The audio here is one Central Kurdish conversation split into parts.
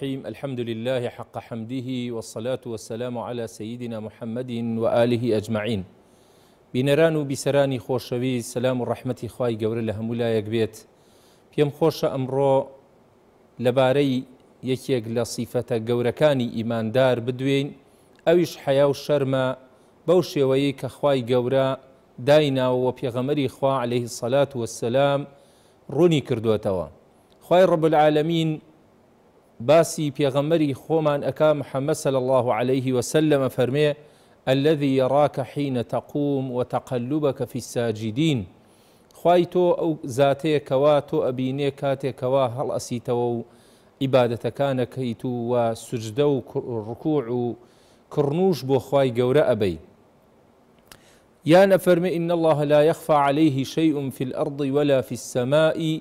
حیم الحمدللە حق حمده والصلاة والسلام علی سیدنا محمد وآله اجمعین بینەران و بیسەرانی خۆشەویست سەلام و ڕەحمەتی خوای گەورە لە هەموو لایەک بێت پێم خۆشە ئەمڕۆ لەبارەی یەکێک لە سیفەتە گەورەکانی ئیماندار بدوێین ئەویش حەیا و شەرمە بەو شێوەیەی کە خوای گەورە دایناوەوە پێغەمەری خوا عليه الصلاة والسلام ڕوونی کردوێتەوە خوای ڕب العالمین باسی پێغەمبەری خۆمان ئەکا محمد صلی اللە علیە وسلم ئەفەرمێ، الذی یراک حین تقوم وتقلبک فی الساجدین، خوای تۆ ئەو زاتەیە کەوا تۆ ئەبینێ کاتێ کەوا هەڵئەسیتەوە و عیبادەتەکان ئەکەیت و وە سوجدە و ڕکوع و کڕنوش بۆ خوای گەورە ئەبەی. یان ئەفەرمێ، ان اللە لا یخفی علیه شیء فی الارض ولا فی السماء،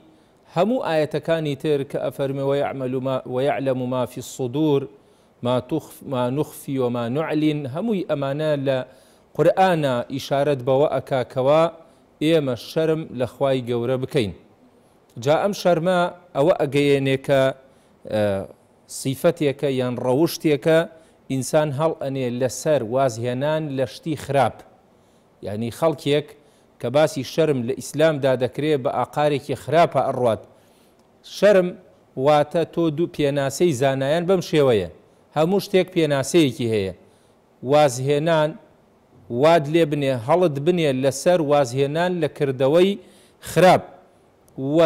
هەموو ئایەتەکانی تر کە ئەفەرمێ ویعملو ما ویعلم ما فی الصدور ما تخ ما نخفی وما نعلن هەمووی ئەمانە لە قورئانا ئیشارەت بەوە ئەکا کەوا ئێمە شەرم لە خوای گەورە بکەین جا ئەم شەرمە ئەوە ئەگەیەنێ کە سیفەتێکە یان ڕەوشتێکە ئینسان هەڵ ئەنێ لەسەر واز هێنان لە شتی خراپ یانی خەڵکێک کە باسی شەرم لە ئیسلام دا دەکرێ بە ئاقارێکی خراپا ئەڕوات شەرم واتە تۆ دوو پێناسەی زانایان بەم شێوەیەن هەموو شتێک پێناسەیەکی هەیە وازهێنان وات لێ بنێ هەڵت بنێ لە سەر وازهێنان لە کردەوەی خراپ و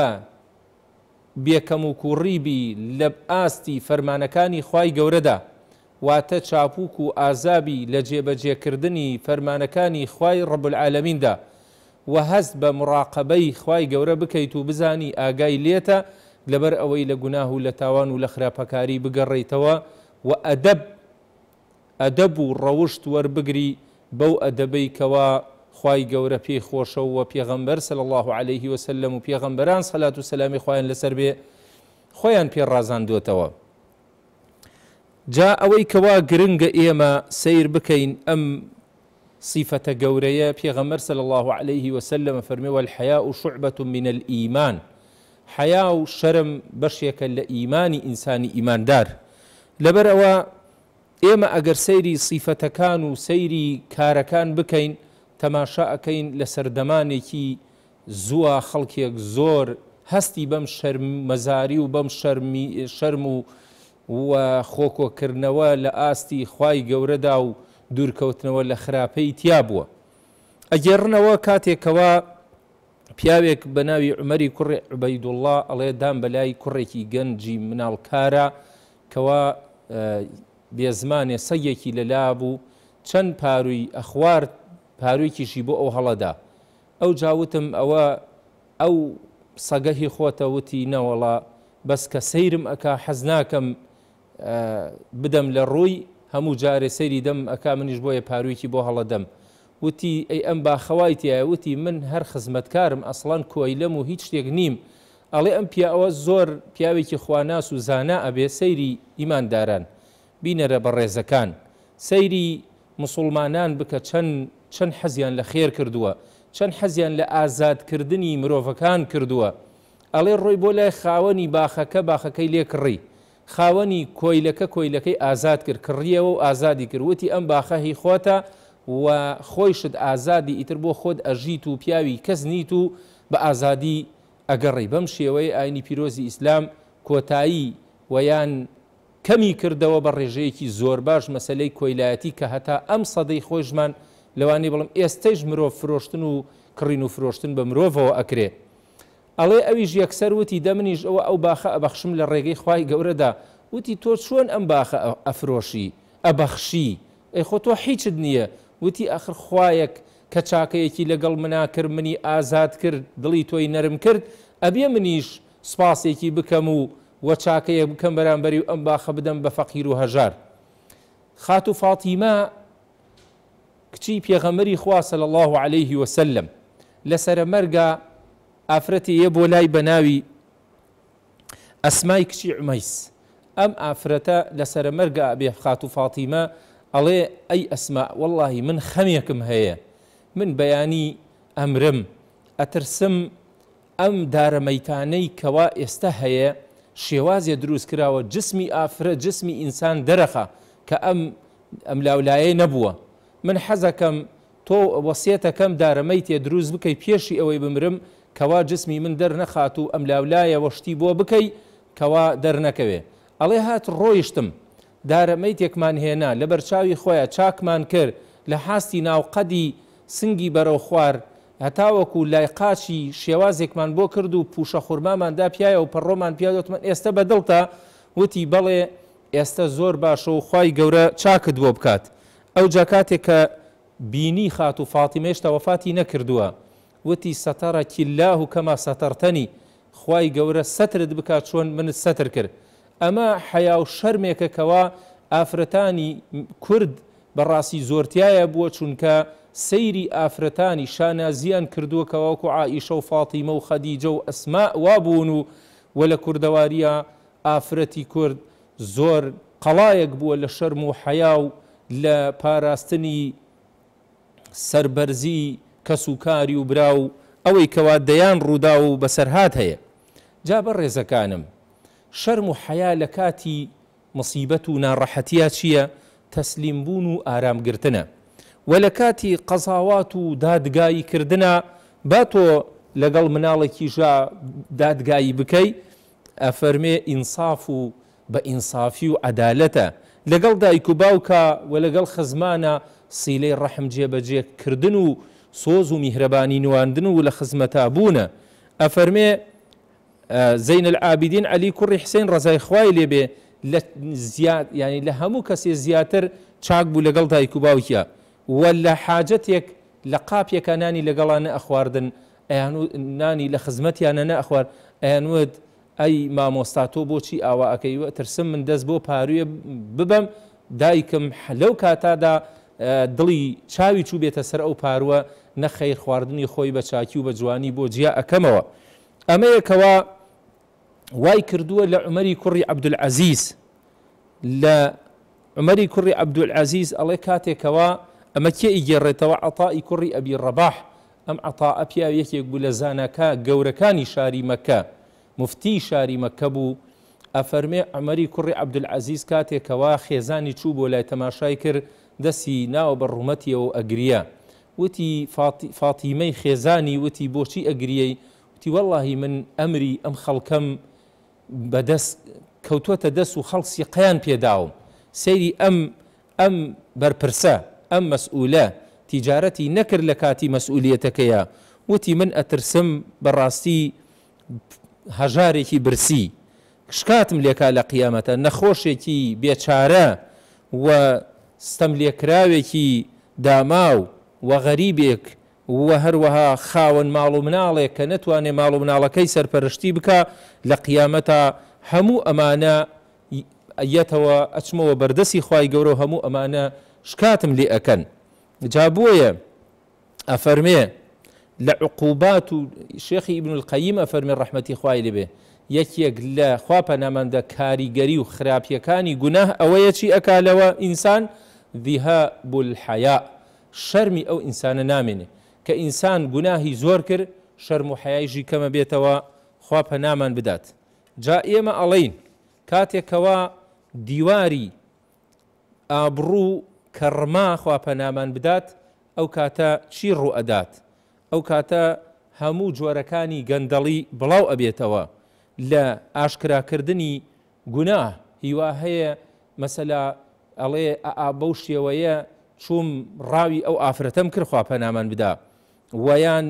بێ کەموکووڕی بی لە ئاستی فەرمانەکانی خوای گەورەدا واتە چاپوک و ئازابی لە جێبەجێکردنی فەرمانەکانی خوای رب العالمیندا وە هەست بە مڕاقەبەی خوای گەورە بکەیت و بزانی ئاگای لێتە لەبەر ئەوەی لە گوناه و لە تاوان و لە خراپەکاری بگەڕێیتەوە و ئەدەب ئەدەب و ڕەوشت وەربگری بەو ئەدەبەی کەوا خوای گەورە پێی خۆشە و پێغەمبەر صلی اللە علیە وسلم و پێغەمبەران سەلات و سەلامی خوایان لەسەر بێ خۆیان پێ ڕازاندۆتەوە. جا ئەوەی کە وا گرنگە ئێمە سەیر بکەین ئەم سیفەتە گەورەیە پێغەمبەر صلی الله علیه و سلم فەرمی والحیاء شعبة من الایمان حیا و شەرم بەشێکە لە ئیمانی ئینسانی ئیماندار لەبەر ئەوە ئێمە ئەگەر سەیری سیفەتەکان و سەیری کارەکان بکەین تەماشا ئەکەین لە سەردەمانێکی زووە خەڵکێک زۆر هەستی بەم شەرمەزاری و بەم شەرم و و خۆکۆکردنەوە لە ئاستی خوای گەورەدا و دوورکەوتنەوە لە خراپەی تیا بووە ئەگێڕنەوە کاتێک کەوا پیاوێک بە ناوی عومەری کوڕی عوبەیدوڵڵا ئەڵێ دام بە لای کوڕێکی گەنجی مناڵ کارا کەوا بێ زمانێ سەگێکی لە لابوو چەند پارووی ئەخوارد پاروویکیشی بۆ ئەو هەڵەدا ئەوجا وتم ئەوە ئەو سەگە هی خۆتە وتی نەوەڵا بەس کە سەیرم ئەکا حەز ناکەم بدەم لە ڕووی هەموو جارێ سەیری دەمم ئەکا منیش بۆیە پاروویکی بۆ هەڵەدەم وتی ئەی ئەم باخە وای تیایە وتی من هەر خزمەتکارم ئەسڵەن کۆیلەم و هیچ شتێک نیم ئەڵێ ئەم پیاوە زۆر پیاوێکی خواناس و زانا ئەبێ سەیری ئیمانداران بینەرە بەڕێزەکان سەیری موسوڵمانان بکە چەن چەن حەزیان لە خێر کردووە چەن حەزیان لە ئازاد کردنی مرۆڤەکان کردووە ئەڵێ ڕۆی بۆ لای خاوەنی باخەکە باخەکەی لێ کڕی خاوەنی کۆیلەکە کۆیلەکەی ئازاد کرد کڕیەوە و ئازادی کرد وتی ئەم باخە هی خۆتە و خۆیشت ئازادی ئیتر بۆ خۆت ئەژیت و پیاوی کەس نیت و بە ئازادی ئەگەڕێی بەم شێوەیە ئاینی پیرۆزی ئیسلام کۆتایی وەیان کەمی کردەوە بە ڕێژەیەکی زۆرباش مەسەلەی کۆیلایەتی کە هەتا ئەم سەدەی خۆیشمان لەوانەیە بڵێم ئێستەیش مرۆڤ فرۆشتن و کڕین و فرۆشتن بە مرۆڤەوە ئەکرێ ئەڵێ ئەویش یەکسەر وتی دە منیش ئەوە ئەو باخە ئەبەخشم لە ڕێگەی خوای گەورەدا وتی تۆ چۆن ئەم باخە ئەفرۆشی ئەبەخشی ئەی خۆ تۆ حیچت نیە وتی ئاخر خوایەک کە چاکەیەکی لەگەڵ منا کرد منی ئازاد کرد دڵی تۆی نەرم کرد ئەبێ منیش سوپاسێکی بکەم و وە چاکەیەک بکەم بەرامبەری و ئەم باخە بدەم بە فەقیر و هەژار. خاتوو فاتیمە کچی پێغەمبەری خوا صلی اللە علیە وسلم لە سەرە مەرگا ئافرەتێ یە بۆ لای بە ناوی ئەسمای کچی عومەیس ئەم ئافرەتە لە سەرە مەرگا ئەبێ خاتوو فاتیمە ئەڵێ ئەی ئەسما وەڵاهی من خەمێکم هەیە من بەیانی ئەمرم ئەترسم ئەم دارە مەیتانەی کەوا ئێستە هەیە شێوازێ دروست کراوە جسمی ئافرە جسمی ئینسان دەرەخا کە ئەم ئەم لاو لایەی نەبووە من حەزەکەم تۆ وەسیەتەکەم دارە مەیتێ دروست بکەی پێشی ئەوەی بمرم کەوا جسمی من دەر نەخات و ئەم لاولایەوە شتی بۆ بکەی کەوا دەر نەکەوێ ئەڵێ هات ڕۆیشتم دارە میتێکمان هێنا، لە بەرچاوی خۆیا چاکمان کرد، لە حاستی ناو قەدی سنگی بەرەو خوار، هەتاوەکو لای قاچی، شێوازێکمان بۆ کرد و پووشە خورمامان دا پیایا و پەڕۆمان پیا دۆتمن ئێستە بە دڵتە؟ وتی، بەڵێ، ئێستە زۆر باشە و خوای گەورە چاکت بۆ بکات. ئەوجا کاتێک کە بینی خاتوو فاتیمە هێشتا وەفاتی نەکردووە، وتی، سترک اللە کما سترتنی، خوای گەورە سەترت بکات چۆن منت سەتر کرد. ئەمە حەیا و شەرمێکە کەوا ئافرەتانی کورد بە ڕاستی زۆر تیایا بووە چونکە سەیری ئافرەتانی شانازیان کردووە کە وەکو عائیشە و فاتیمە و خەدیجە و ئەسماء وا بوون و وە لە کوردەواریا ئافرەتی کورد زۆر قەڵایەک بووە لە شەرم و حەیا و لە پاراستنی سەربەرزی کەس و کاری و برا و ئەوەی کەوا دەیان ڕووداو و بەسەرهات هەیە. جا بەڕێزەکانم شەرم و حەیا لە کاتی مصیبەت و ناڕەحەتیا چیە؟ تەسلیم بوون و ئارام گرتنە و لە کاتی قەزاوات و دادگایی کردنا با تۆ لەگەڵ مناڵێکیشا دادگایی بکەی ئەفەرمێ ئینصاف و بە ئینسافی و عەدالەتە لەگەڵ دایک و باوکا و لەگەڵ خزمانا سیلەی ڕەحم جێ بە جێ کردن و سۆز و میهرەبانی نواندن و لە خزمەتا بوونە ئەفەرمێ زین العابدین علی کوڕی حسین ڕەزای خوای لێ بێ لە زیاد یانی لە هەموو کەسێ زیاتر چاک بوو لەگەڵ دایک و باوکیا و لە حاجەتێک لە قاپێکا نانی لەگەڵا نە ئەخواردن ئەیانوت نانی لە خزمەتیانا نە ئەخوارد ئەیانوت ئەی مامۆستا تۆ بۆچی ئاوا ئەکەی ترسم من دەست بۆ پاروێ ببەم دایکم لەو کاتادا دڵی چاوی چوبێتە سەر ئەو پاروە نەخەیر خواردنی خۆی بە چاکی و بە جوانی بۆ جیا ئەکەمەوە ئەمەیە کەوا وای کردووە لە عومەری کوڕی عەبدولعەزیز لە عومەری کوڕی عەبدولعەزیز ئەڵێ کاتێکەوە ئەمە کێ ئیگێڕێتەوە عەتائی کوڕی ئەبی ڕەباح ئەم عەتاء پیاو یەکێک بوو لە زاناکا گەورەکانی شاری مەککە، موفتیی شاری مەککە بوو، ئەفەرمێ، عومەری کوڕی عەبدولعەزیز کاتێ کە وا خێزانی چوو بۆ لای تەماشای کر دەسی ناوە بە ڕوومەتیەوەو ئەگریا. وتی، فاتی، فاتیمەی خێزانی وتی، بۆچی ئەگریەی؟ وتی، وەڵاهی من ئەمری ئەم خەڵکەم بە دەست کەوتوەتە دەس و خەڵک سیقەیان پێ داوم. سەیری ئەم ئەم بەرپرسە، ئەم مەسئولە تیجارەتی نەکرد لە کاتی مەسئولیەتەکەیا، وتی من ئەترسم بەڕاستی هەژارێکی برسی شکاتم لێکا لە قیامەتە، نەخۆشێکی بێ چارە و ستەملێکراوێکی داماو و غەریبێک و هەروەها خاوەن ماڵ و مناڵێک کە نەتوانێ ماڵ و مناڵەکەی سەرپەرشتی بکا لە قیامەتا هەموو ئەمانە یەتەوە ئەچمەوە بەردەسی خوای گەورەو هەموو ئەمانە شکاتم لێ ئەکەن جا بۆیە ئەفەرمێ لە عقوبات و شێخی ئیبن القیم ئەفەرمێ ڕەحمەتی خوای لێبێ یەکێک لە خوا پەناماندە کاریگەری و خراپیەکانی گوناه ئەوەیە چی ئەکا لەوە ئینسان ذهاب الحیاء شەرمی ئەو ئینسانە نامێنێ کە ئینسان گوناهی زۆر کرد شەرم و حەیایشی کەمە بێتەوە خوا پەنامان بدات جا ئێمە ئەڵێین کاتێ کەوا دیواری ئابڕوو کەڕما خوا پەنامان بدات ئەو کاتە چی ڕوو ئەدات؟ ئەو کاتە هەموو جۆرەکانی گەندەڵی بڵاو ئەبێتەوە لە ئاشکرا کردنی گوناه هیوا هەیە مەسەلا ئەڵێ ئەئا بەو شێوەیە چووم ڕاوی ئەو ئافرەتەم کرد خوا پەنامان بدا وەیان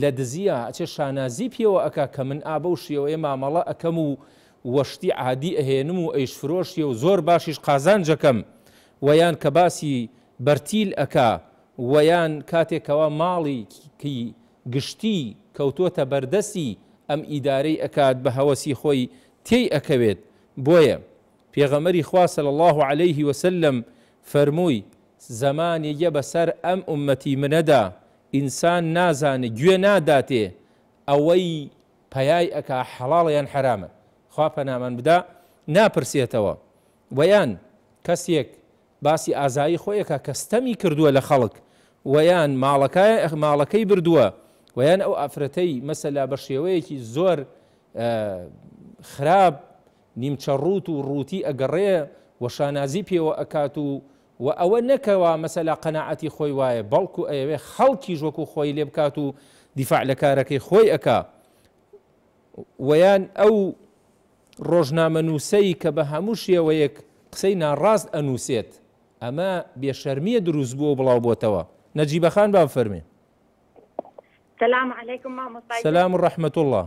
لە دزیە ئەچێ شانازی پێوە ئەکا کە من ئا بەو شێوەیە مامەڵە ئەکەم و وە شتی عادی ئەهێنم و ئەیشفرۆشێ و زۆر باشیش قازانج ئەکەم وەیان کە باسی بەرتیل ئەکا وەیان کاتێ کەوا ماڵی کی گشتی کەوتۆتە بەردەسی ئەم ئیدارەی ئەکات بە هەوەسی خۆی تێی ئەکەوێت بۆیە پێغەمبەری خوا صلی اللە علیه وسلم فەرمووی، زەمانێ یە بە سەر ئەم ئوممەتی منە دا، ئینسان نازانێ، گوێ ناداتێ، ئەوەی پەیای ئەکا حەڵاڵە یان حەرامە، خوا پەنامان بدا، ناپرسێتەوە، وەیان کەسێک باسی ئازایی خۆی ئەکا کە ستەمی کردووە لە خەڵک، وەیان ماڵەکای ماڵەکەی بردووە، وەیان ئەو ئافرەتەی مەسەلا بە شێوەیەکی زۆر خراپ نیمچە ڕووت و ڕووتی ئەگەڕێ و شانازی پێوە ئەکات و و ئەوە نە کەوا مەسەلا قەناعەتی خۆی وایە بەڵکو ئەیەوێ خەڵکیش وەکو خۆی لێ بکات و دیفاع لە کارەکەی خۆی ئەکا و یان ئەو ڕۆژنامەنووسەی کە بە هەموو شێوەیەک قسەی ناڕاست ئەنووسێت ئەمە بێشەرمییە دروست بووە و بڵاو بۆتەوە نەجیبە خان با بفەرمێ سلام علیکم مامۆستای سلام و رحمت الله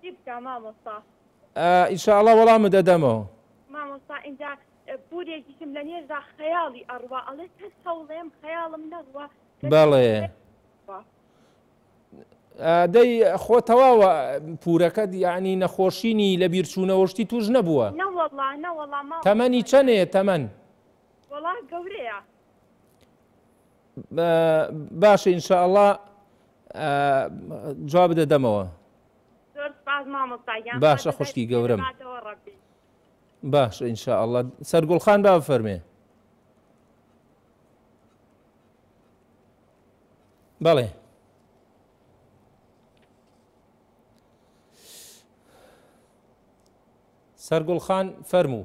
چی بکەم مامۆستا؟ ان شاء اللە وەڵامت ئەدەمەوە. مامۆستا ئینجا پورێکیشم لە نێژدا خەیاڵی ئەڕوا ئەڵێ چەند هەوڵێم خەیاڵم نەڕوا بەڵێ دەی خۆ تەواوە پورەکەت یعنی نەخۆشینی لە بیرچوونەوەشتی توش نەبووە تەمەنی چەنەیە تەمەن باشە انشاءله جوابت دەدەمەوە. زۆر سپاس مامۆستا گیان. باشە خوشکی گەورەم. باشە ان شاء الله سەرگوڵ خان با بفەرمێ. بەڵێ سەرگوڵ خان فەرموو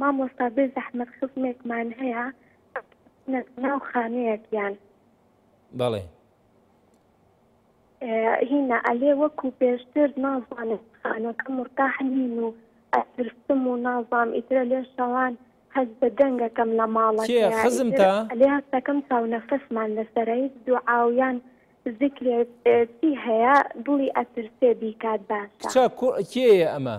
مامۆستا بێ زەحمەت حوکمێکمان هەیە بچینە ناو خانویەک یان. بەڵێ. هینا ئەلێ وەکو پێشتر نازانم خانوەکە مرتاح نین و ئەترسم و نازام ئیترە لێ شەوان هەست بە دەنگەکەم لە ماڵەکەیە کێ خزمتە؟ ئەلێ هەستەکەم چاو نەفەسمان لەسەرە هیچ دوعا و یان زیکرێک چی هەیە دڵی ئەترسێ بیکات باشە. کچە کێیە ئەمە؟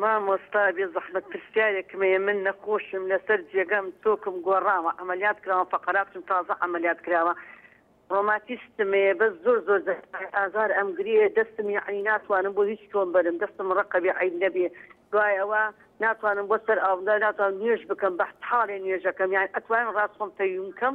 مامۆستا بێزەحمەت پرسیارێکم هەیە من نەخۆشم لەسەر جێگەم تۆکم گۆڕاوە عەمەلیات کراوە فەقەراتم تازە عەمەلیات کراوە ڕۆماتیستم هەیە بەس زۆر زۆر جار ئازار ئەمگرێ دەستم یەعنی ناتوانم بۆ هیچ تۆم بەرم دەستم ڕەقە بێ عەیب نەبێ دوای ئەوە ناتوانم بۆ سەر ئاوم دا ناتوانم نوێژ بکەم بە حاڵێ نوێژەکەم یان ئەتوانم ڕاست خۆم قەیوم کەم؟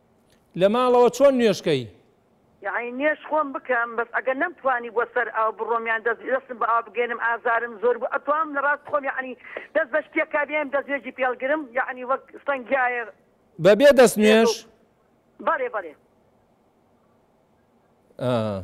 لە ماڵەوە چۆن نوێژ کەی؟ یەعنی نوێژ خۆم بکەم بەس ئەگەر نەم توانی بۆ سەر ئاو بڕۆم یان دەستم بە ئاو بگەێنم ئازارم زۆر بوو ئەتوام لە ڕاست خۆم یەعنی دەست بە شتێکا بێم دەست نوێژی پێڵ گرم یەعنی وەک سەنگیایە بە بێ دەست نوێژ؟ بەرێ بەرێ. ئا.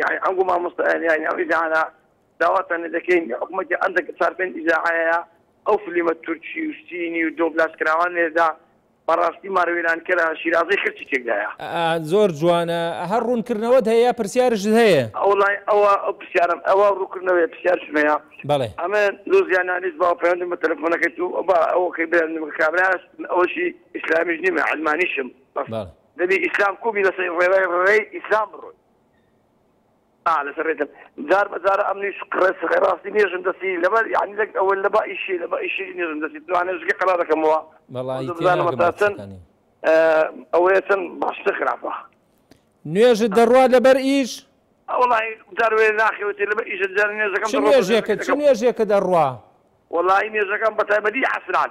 یەعنی ئەم گوو مامۆستایە یەعنی ئەم ئیزاعانە داواتان لێ دەکەین حکومەتی عەندەک بچارکەن ئیزاعەیە ئەو فلیمە تورکی و سینی و دۆبلاج کراوان لێ دا بەڕاستی مار وێران کەرە شیرازەی خرچی تێک دایە. زۆر جوانە هەر ڕونکردنەوەت هەیە یا پرسیارشت هەیە. وەڵای ئەوە ئەو پرسیارەم ئەوە ڕوکردنەوەیە پرسیارشم هەیە بەڵێ. ئەمن لۆ زیانانیس باوە پەیوەندم بە تەلەفۆنەکەیت و با ئەوە کەی بەیانم بکە کابراس من ئەوەشی ئیسلامیش نیمە عەلمانیشم بەس بەڵێ. دەبی ئیسلام کوبی لەسەی ڕێبای ڕێی ئیسلام بڕۆی. ئا لەسەر ڕێتم جار بە جارە ئەم نیش قڕێ سڕێ ڕاستی نێژم دەسی لەبەر یانی لەک ئەوە لە با ئیشی لە با ئیشی نێژم دەسی توانێ ژگە قەرا دەکەمەوە وەڵایی تێ ناگەم بە قسەکانی ئەوەیە چەند باشتر خراپە نوێژت دەڕوا لەبەر ئیش وڵی جاروێ ناخەوێتی لەبەر ئیش جار نێژەکەم چ نوێژێکە چ نوێژێکە دەڕوا وڵی نێژەکەم بە تایبەتی عسران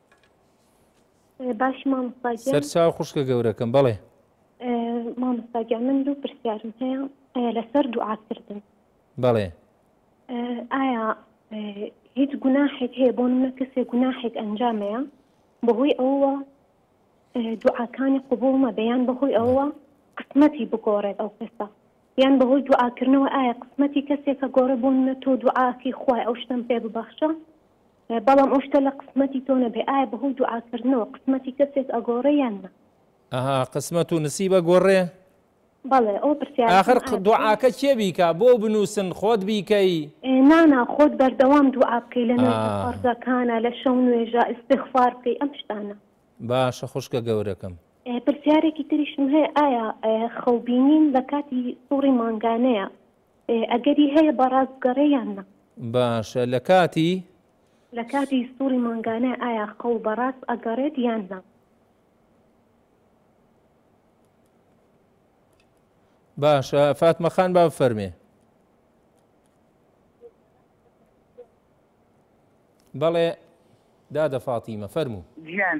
باشی مامۆستا گیان سەرچاو خوشکە گەورەکەم بەڵێ مامۆستا گیان من دوو پرسیارم هەیە لەسەر دوعاکردن بەڵێ ئایا هیچ گوناحێک هەیە بۆ منە کەسێک گوناحێک ئەنجامەیە بەهۆی ئەوە دوعاکانی قوبوڵمە بەیان بەهۆی ئەوە قسمەتی بگۆڕێت ئەو کەسە یان بەهۆی دوعاکردنەوە ئایا قسمەتی کەسێکە گۆڕە بۆ منە تۆ دوعاکەی خوای ئەو شتم پێ ببەخشە بەڵام ئەو شتە لە قسمەتی تۆ نەبێ ئایا بەهۆی دوعا کردنەوە قسمەتی کەسێک ئەگۆڕێ یان نا؟ ئەها قسمەت و نسیب ئەگۆڕێ؟ بەڵێ ئەو پرسیارەکەم ئاخر ئایا بەهۆی دوعاکە کێ بیکا بۆ بنوسن خۆت بیکەی؟ نا نا خۆت بەردەوام دوعا بکەی لە ئا. نوێژە فەرزەکانا لە شەو نوێژا ئیستیغفار بکەی ئەم شتانە. باشە خوشکە گەورەکەم. پرسیارێکی تریشم هەیە ئایا خەو بینین لە کاتی سوڕی مانگانەیە ئێ ئەگەری هەیە بەڕاست بگەڕێ یان نا؟ باشە لە کاتی؟ لە کاتی سوڕی مانگانە ئایا خەو بەڕاست ئەگەڕێت یان نا؟ باشە فاتمە خان با بفەرمێ بەڵێ دادە فاتیمە فەرموو گیان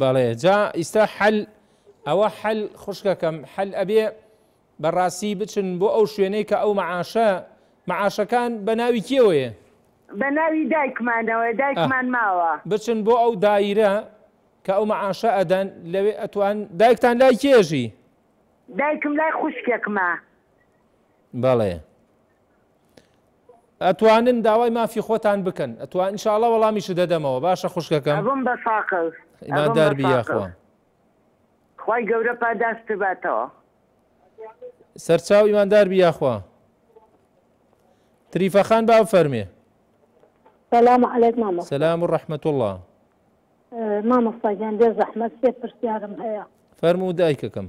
بەڵێ جا ئیستا حەل ئەوە حەل خوشکەکەم حەل ئەبێ بەڕاستی بچن بۆ ئەو شوێنەی کە ئەو مەعاشە مەعاشەکان بە ناوی کێوەیە؟ بە ناوی دایکمانەوەیە دایکمان ماوە. بچن بۆ ئەو دایرە کە ئەو مەعاشە ئەدەن لەوێ ئەتوان دایکتان لای کێژی؟ دایکم لای خوشکێکمە. بەڵێ ئەتوانن داوای مافی خۆتان بکەن ئەتوان انشاءاللە وەڵامی شو دەدەمەوە باشە خوشکەکەم ئەبم بە فاقە ئیماندار بی یاخوا خوای گەورە پاداشت باتەوە سەرچاو ئیماندار بی یاخوا تریفە خان با فەرمێ سلام علیک مامۆ سلام و رحمت الله مامۆستاگیان بێ زەحمەت سێ پرسیارم هەیە فەرمو دایکەکەم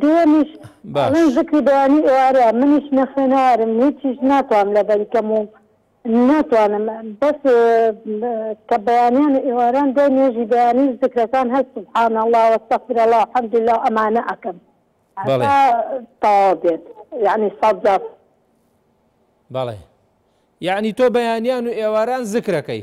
دووەمیش ئەڵێن باش. زکری بەیانی ئێوارەیە منیش نە خوێنەوارم هیچیش ناتوانم لەبەری کەم و ناتوانم بەس کە بەیانیان و ئێواران دوای نوێژی بەیانی زکرەکان هەر سبحان اللە و استغفر اللە و حمد اللە و ئەمانە ئەکەم بەڵێ هەتا تەواو بێت یەعنی سەد جار. بەڵێ یەعنی تۆ بەیانیان و ئێواران زکرەکەی.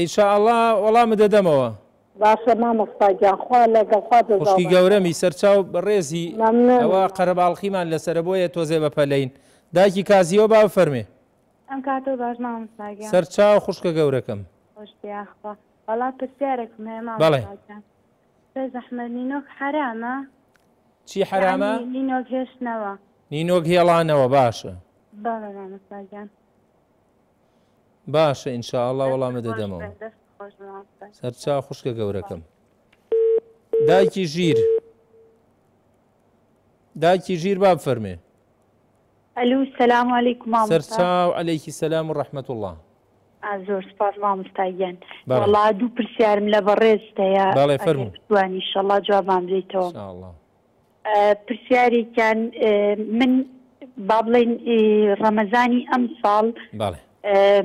ان شاء اللە وەڵامت دەدەمەوە. باشە مامۆستا گیان خوا لەگەڵ خوا جەزاو خوشکی باتان. گەورەمی سەرچاو بەڕێزی مەمنون. ئەوە قەرەباڵخیمان لەسەرە بۆیە تۆزێ بە پەلەین دایکی کازیەوە با بفەرمێ. ئەم کاتەو باش مامۆستا گیان. سەرچاو خوشکە گەورەکەم. خوشکی یاخوا وەڵا پرسیارێکم هەیە بەڵێ. مامۆستا گیان بێ زەحمەت نینۆک حەرامە؟ چی حەرامە؟ یەعنی نینۆک هێشتنەوە. نینۆک هێڵانەوە باشە. بەڵێ مامۆستا گیان. باشە ان شاء اللە وەڵامە دەدەمەوە سەرچاو خوشکە گەورەکەم دایکی ژیر دایکی ژیر باب فەرمێ ئەلو سلام علیکم سەرچاو علیکی سلام و ڕحمەت الله زۆر سپاس مامۆستاگیان وڵا دوو پرسیارم لە بەڕێز دەیە بەڵێ فەرمووانی شەڵا جوابان بێتەوە پرسیارێکیان من با بڵین ڕەمەزانی ئەم ساڵ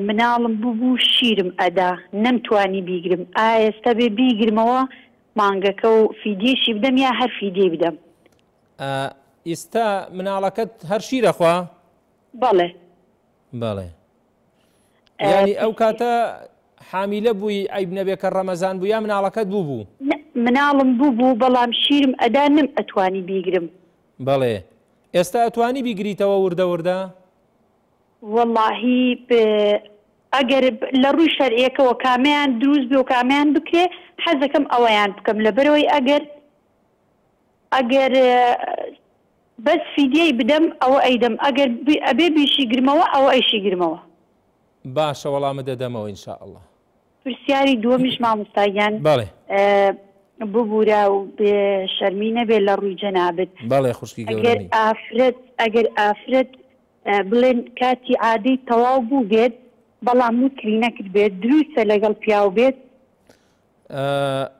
مناڵم ببوو شیرم ئەدا نەمتوانی بیگرم ئاێستا بێ بیگرمەوە مانگەکە و فیدیشی بدەم یا هەر فیدی بدەم ئیستا مناڵەکەت هەر شیرەخوا بەڵێ بەڵێ ینی ئەو کاتە حامیلە بووی ئەیب نەبێ کە ڕەمەزان بوو یا مناڵەکەت بوو بوو مناڵم بوو بوو بەڵام شیرم ئەدا نم ئەتوانی بیگرم بەڵێ ئێستا ئەتوانی بیگریتەوە وردە وردە وەڵاهی ئەگەر لە ڕووی شەرعەکەەوە کامیان دروست بێ و کامیان بکرێ حەزەکەم ئەوەیان بکەم لەبەرەوەی ئەگەر ئەگەر بەس فیدیەی بدەم ئەوە ئەیدەم ئەگەر ئەبێ بیشیگرمەوە ئەوە ئەیشیگرمەوە. باشە وەڵامت دەدەمەوە ان شاء اللە. پرسیاری دووەمیش مامۆستا گیان بەڵێ. ببورە و بێ شەرمی نەبێ لە ڕووی جەنابت بەڵێ خوشکی گەورەمی. ئەگەر ئافرەت ئەگەر ئافرەت بڵێن کاتی عادەی تەواو بوو بێت بەڵام وتری نەکرد بێت دروستە لەگەڵ پیاو بێت؟ ئە.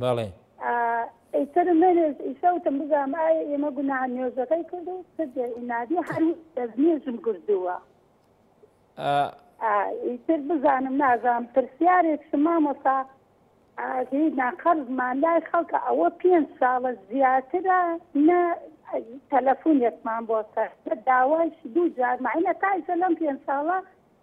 بەڵێ. ئیتر منیش ئیشە وتم بزانم ئایا ئێمە گوناهە نوێژەکەی کرد و چ دێ ئینادی هەر دەست نوێژم گردووە. ئیتر بزانم نازانم پرسیارێک مامۆستا هینا قەرزمان لای خەڵکە ئەوە پێنج ساڵە زیاترە نە تەلەفۆنێکمان بۆ سەر داوایش دوو جار معنە تایشە لەم پێنج ساڵە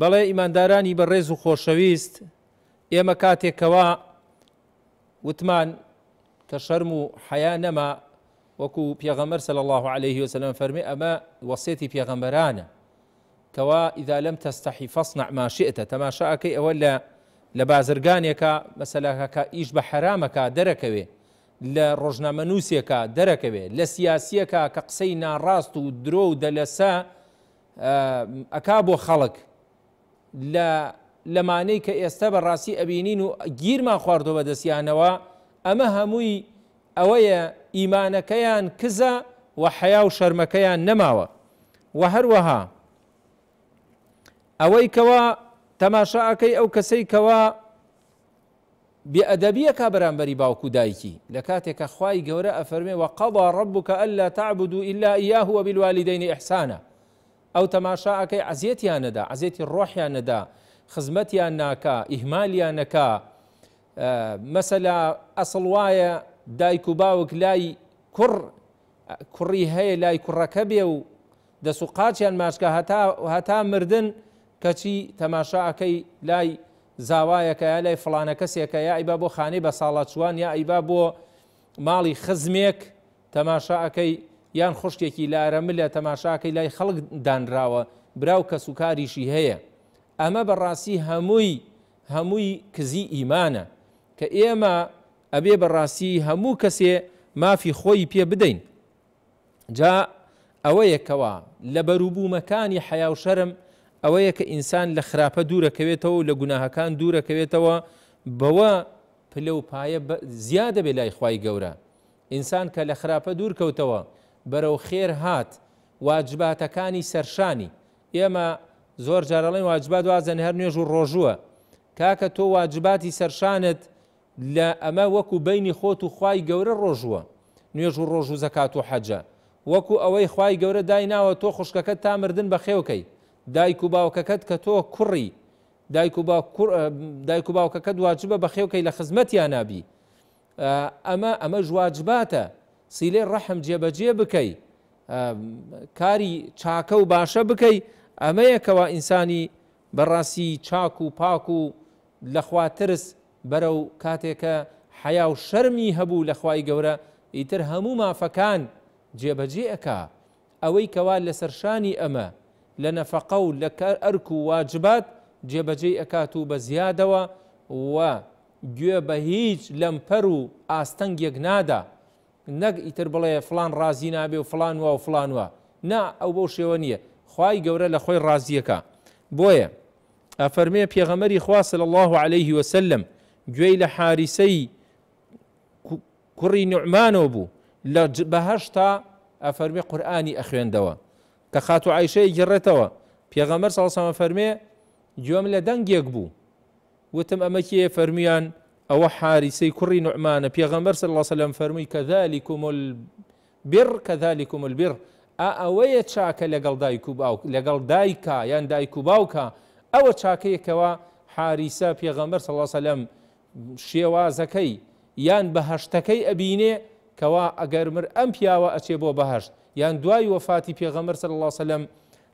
بەڵێ ئیماندارانی بە ڕێز و خۆشەویست ئێمە کاتێکەوە وتمان کە شەرم و حەیا نەما وەکو پێغەمەر سەل الله عليه وسلم فەرمی ئەمە وەسێتی پێغەمبەرانە کەوا ئیدا لەم تەستەحی فەصنع ماشێتە تەماشاکەی ئەوە لە لە بازرگانێکە مەسەلاکە ئیش بە حرامەکە دەرەکەوێ لە ڕۆژنامەنووسێکا دەرەکەوێ، لە سیاسییەکا کە قسەی ناڕاست و درۆ و دەلەسە ئەکا بۆ خەڵک، لە لەمانەی کە ئێستە بە ڕاستی ئەبینین و گیرمان خواردوە بە دەستیانەوە، ئەمە هەمووی ئەوەیە ئیمانەکەیان کزە و حەیا و شەرمەکەیان نەماوە و هەروەها ئەوەی کەوا تەماشا ئەکەی ئەو کەسەی کەوا بێ ئەدەبی ئەکا بەرامبەری باوک و دایکی لەکاتێک کە خوای گەورە ئەفەرمێ وقضی ربک الا تعبدوا الا ایاه وبالوالدین احسانا ئەو تەماشا ئەکەی عەزێتیان نەدا عەزێتی ڕۆحیان نەدا خزمەتیان ناکا ئیهمالیان نەکا مەسەلا ئەسڵ وایە دایک و باوک لای کوڕ کوڕی هەیە لای کوڕەکە بێ و دەس و قاچیان ماچکە هەتا هەتا مردن کەچی تەماشا ئەکەی لای زاوایەکە یا لای فڵانە کەسێکە یا ئەیبا بۆ خانەی بەساڵاچوان یا ئەیبا بۆ ماڵی خزمێک تەماشا ئەکەی یان خوشکێکی لارە ملە تەماشاکەی لای خەڵک دانراوە براو کەس و کاریشی هەیە ئەمە بەڕاستی هەمووی هەمووی کزی ئیمانە کە ئێمە ئەبێ بەڕاستی هەموو کەسێ مافی خۆی پێ بدەین جا ئەوەیە کەوا لە بەروبوومەکانی حەیا و شەرم ئەوەیە کە ئینسان لە خراپە دوورەکەوێتەوە و لە گوناهەکان دوورەکەوێتەوە بەوە پلە و پایە زیا دەبێت لای خوای گەورە ئینسان کە لە خراپە دوور کەوتەوە بەرەو خێر هات واجباتەکانی سەرشانی ئێمە زۆر جارەڵێن واجبات وازەن هەر نوێژ و ڕۆژووە کاکە تۆ واجباتی سەرشانت لە ئەمە وەکو بەینی خۆت و خوای گەورە ڕۆژووە، نوێژ و ڕۆژو زەکات و حەجە، وەکو ئەوەی خوای گەورە دایناوە تۆ خوشکەکەت تا مردن بەخێوکەی، دایک و باوکەکەت کە تۆ کوڕی، دایک و دایک و باوکەکەت واجبە بەخێوکەی لە خزمەتیانا بی، ئەمە ئەمەش واجباتە، سیلەی ڕەحم جێبەجێ بکەی، کاری چاکە و باشە بکەی، ئەمەیە کەوا ئینسانی بەڕاستی چاک و پاک و لە خوا ترس بەرەو کاتێک کە حەیا و شەرمی هەبوو لە خوای گەورە ئیتر هەموو مافەکان جێ بەجێ ئەکا ئەوەی کەوا لەسەر شانی ئەمە لە نەفەقە و لە ئەرک و واجبات جێ بەجێی ئەکات و بە زیادەوە و گوێ بە هیچ لەمپەر و ئاستەنگێک نادا نەک ئیتر بڵێ فڵان ڕازی نابێ و فڵان وا و فڵان وا نا ئەو بەو شێوە نییە خوای گەورە لە خۆی ڕازییەکا بۆیە ئەفەرمێ پێغەمبەری خوا صلی اللە علیه وسلم گوێی لە حاریسەی کوڕی نوعمانەوە بوو لە بەهەشتا ئەفەرمێ قورآانی ئەخوێندەوە کە خاتو عیشەیە گەڕێتەوە پێغەمبەر صلی اللە فەرمێ گوێم لە دەنگێک بوو وتم ئەمە کێ فەرمیان ئەوە حاریسەی کوڕی نوعمانە پێغەمبەر صلی اللە سلم فەرمووی کەذلكم بر کذلکم البر، ئا ئەوەیە چاکە لەگەڵ دایک و باوک، لەگەڵ دایکا یان دایک و باوکا، ئەوە چاکەیە کەوا حاریسە پێغەمبەر صلی اللە سلم شێوازەکەی یان بەهەشتەکەی ئەبینێ کەوا ئەگەر مرد ئەم پیاوە ئەچێ بۆ بەهەشت یان دوای وەفاتی پێغەمبەر صلی اللە سلم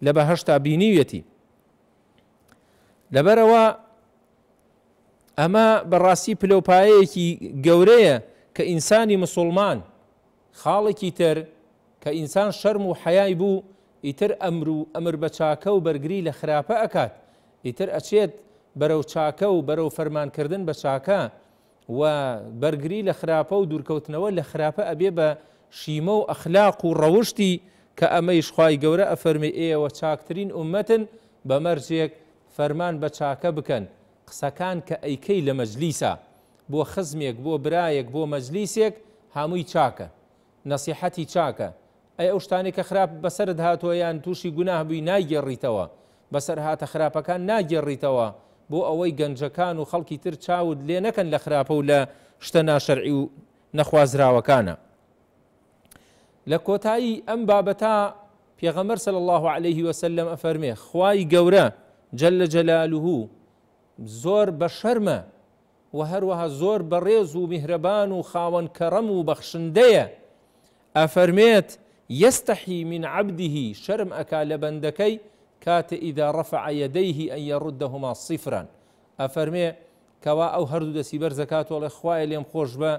لە بەهەشتا بینیویەتی لەبەرەوە ئەمە بەڕاستی پلەوپایەیەکی گەورەیە کە ئینسانی مسلمان خاڵێکی تر کە ئینسان شەرم و حەیای بوو ئیتر ئەمر و ئەمر بە چاکە و بەرگری لە خراپە ئەکات ئیتر ئەچێت بەرەو چاکە و بەرەو فەرمان کردن بە چاکە و بەرگری لە خراپە و دوورکەوتنەوە لە خراپە ئەبێ بە شیمە و ئەخلاق و ڕەوشتی کە ئەمەیش خوای گەورە ئەفەرمێ ئێوە چاکترین ئوممەتن بە مەرجێک فەرمان بە چاکە بکەن قسەکان کە ئەیکەی لە مەجلیسا بۆ خزمێک بۆ برایەک بۆ مەجلیسێک هەمووی چاکە نەسیحەتی چاکە ئەی ئەو شتانەی کە خراپ بەسەرت هاتووە یان تووشی گوناه بووی نایگێڕیتەوە بەسەرهاتە خراپەکان ناگێڕیتەوە بۆ ئەوەی گەنجەکان و خەڵکی تر چاوت لێ نەکەن لە خراپە و لە شتە ناشەرعی و نەخوازراوەکانە لە کۆتایی ئەم بابەتا پێغەمبەر صلی الله علیه و سلم ئەفەرمێ خوای گەورە جل جلاله زۆر بە شەرمە وە هەروەها زۆر بەڕێز و میهرەبان و خاوەن کەڕەم و بەخشندەیە ئەفەرمێت، یستحی من عبده، شەرم ئەکا لە بەندەکەی کاتێ اذا رفع یدیه ان یردهما صفرا، ئەفەرمێ کەوا ئەو هەردوو دەستی بەرز ئەکات و ئەڵێ خوایە لێم خۆشبە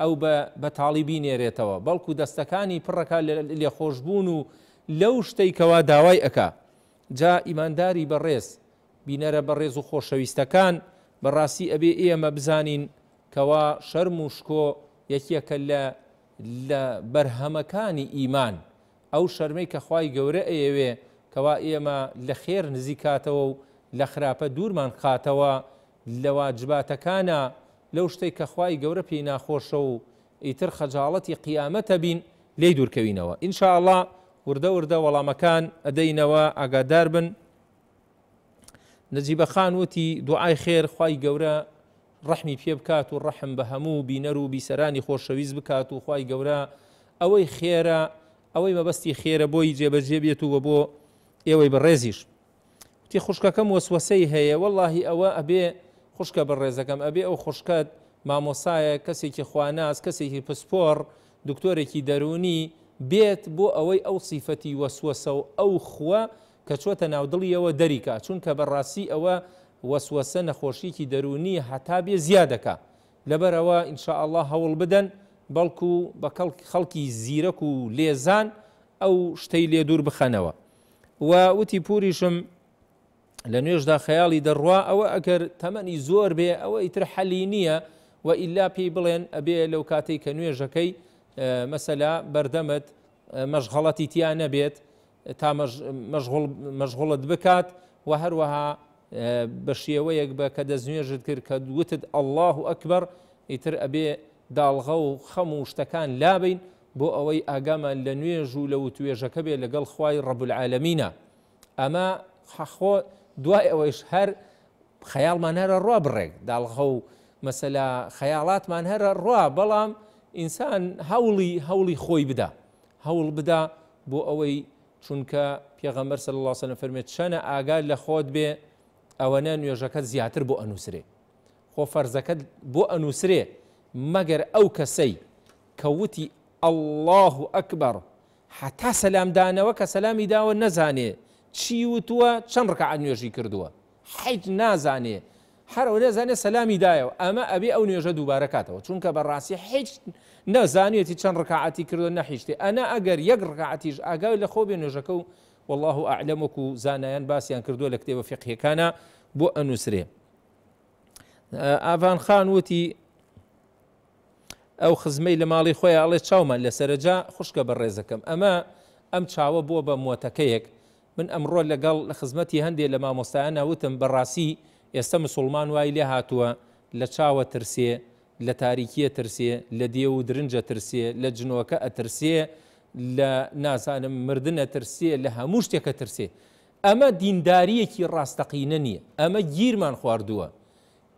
ئەو بە بەتاڵی بینێرێتەوە بەڵکو دەستەکانی پڕ ئەکا لە لێخۆشبوون و لەو شتەی کەوا داوای ئەکا جا ئیمانداری بەڕێز بینەرە بەڕێز و خۆشەویستەکان بەڕاستی ئەبێ ئێمە بزانین کەوا شەرم و شکۆ یەکێکە لە لە بەرهەمەکانی ئیمان ئەو شەرمەی کە خوای گەورە ئەیەوێ کەوا ئێمە لە خێر نزیکاتەوە و لە خراپە دوورمان خاتەوە لە واجباتەکانا لەو شتەی کە خوای گەورە پێی ناخۆشە و ئیتر خەجاڵەتی قیامەت ئەبین لێی دوورکەوینەوە ان شاء اللە وردە وردە وەڵامەکان ئەدەینەوە ئاگاداربن نجیبە خان وتی دوعای خێر خوای گەورە ڕەحمی پێ بکات و ڕەحم بە هەموو بینەر و بیسەرانی خۆشەویست بکات و خوای گەورە ئەوەی خێرە ئەوەی مەبەستی خێرە بۆی جێبەجێ بێت و بۆ ئێوەی بەڕێزیش تی خوشکەکەم وەسوەسەی هەیە واللهی ئەوە ئەبێ خوشکە بەڕێزەکەم ئەبێ ئەو خوشکەت مامۆسایە کەسێکی خواناز کەسێکی پسپۆڕ دکتۆرێکی دەرونی بێت بۆ ئەوەی ئەو سیفەتی وەسوەسە و ئەو خوە کە چۆتە ناو دڵیەوە دەری کا چونکە بە ڕاسی ئەوە وەسوەسە نەخۆشیکی دەرونیە هەتا بێ زیادەکا لەبەرئەوە ان شاء اللە هەوڵ بدەن بەڵکو بە خەڵکی زیرەک و لێزان ئەو شتەی لێ دور بخەنەوە وە وتی پوریشم لە نوێژدا خەیاڵی دەڕوا ئەوە ئەگەر تەمەنی زۆر بێ ئەوە ئیتر حەلی نییە و ئیلا پێی بڵێن ئەبێ لەو کاتێک کە نوێژەکەی مەسەلا بەردەمت مەشغەڵەتی تیا نەبێت تا مەشغوڵت بکات و هەروەها بە شێوەیەک بە کە دەستنوێژت کرد کە وتت ئەله و ئەکبەر ئیتر ئەبێ داڵغە و خەم و شتەکان لابین بۆ ئەوەی ئاگامان لە نوێژ و لە وتوێژەکە بێ لەگەڵ خی ڕەبولعاالەمینە ئەمە حەخۆ دوای ئەوەیش هەر خەیاڵمان هەرە ڕوا بڕێک داڵغە و مەسەلا خەیاڵاتمان هەرە ڕوا بەڵام ئینسان هەوڵی هەوڵی خۆی بدا هەوڵ بدا بۆ ئەوەی چونکە پێغەمبەر صلی اللە وسلم فەرمێت چەنە ئاگات لە خۆت بێ ئەوەنە نوێژەکەت زیاتر بۆ ئەنووسرێ خۆ فەرزەکەت بۆ ئەنووسرێ مەگەر ئەو کەسەی کەوتی ئەلله و ئەکبەر حتا سەلامدانەوە کە سەلامی داوە نەزانێ چی وتووە چەند ڕکە نوێژی کردووە حیج نازانێ هەر ئەوەنە زانێ سەلامی دایەوە ئەمە ئەبێ ئەو نوێژە دووبارە کاتەوە چونکە بەڕاستی حیج نە زانیەتی چەند ڕکعاتی کردو نەحیشتێ ئەنا ئەگەر یەک ڕکعاتیش ئاگاوی لە خۆ بێ نوێژەکە و والله اعلم وەکو زانایان باسیان کردووە لە کتێبە فقهەکانە بۆ ئەنووسرێ ئاڤان خان وتی ئەو خزمەی لە ماڵی خۆی ئەڵێ چاومان لە سەرجا خوشکە بە ڕێزەکەم ئەمە ئەم چاوە بووە بە مۆتەکەیەک من ئەمڕۆ لەگەڵ لە خزمەتی هەندێ لە مامۆستایانە وتم بەڕاستی ئێستە مسوڵمان وای لێ هاتووە لە چاوە ترسێ، لە تاریکیە ترسێ، لە دێو و درنجە ترسێ، لە جنۆکە ئەترسێ، لە نازانم مردن ئەترسێ، لە هەموو شتێک ئەترسێ. ئەمە دینداریەکی ڕاستەقینە نیە. ئەمە گیرمان خواردووە.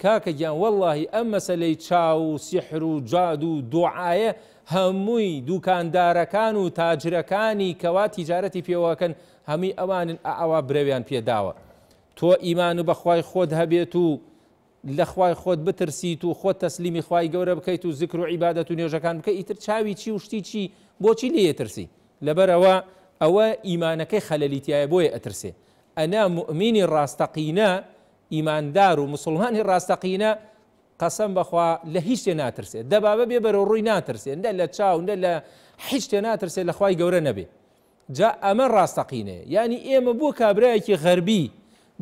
کاکە گیان وەڵاهی ئەم مەسەلەی چاو و سیحر و جادو و دوعایە هەمووی دوکاندارەکان و تاجرەکانی کەوا تیجارەتی پێوە ئەکەن هەمووی ئەوانن ئاوا برەویان پێ داوە تۆ ئیمان بە خوای خۆت هەبێت و لە خوای خۆت بترسیت و خۆت تەسلیمی خوای گەورە بکەیت و زکر و عیبادەت و نوێژەکان بکە ئیتر چاوی چی و شتی چی بۆچی لێ ترسی لەبەرەوە ئەوە ئیمانەکەی خەلەلی تایە بۆیە ئەترسێ ئەنا مؤمنی ڕاستەقینە ئیماندار و موسڵمانی ڕاستەقینە قەسەم بەخوا لە هیچ شتێ ناترسێت دەبابە بێ بەرەو ڕووی ناترسێت نە لە چاو نە لە هیچ شتێ ناترسێت لە خوای گەورە نەبێ جا ئەمە ڕاستەقینەیە یعنی ئێمە بۆ کابرایەکی غەربی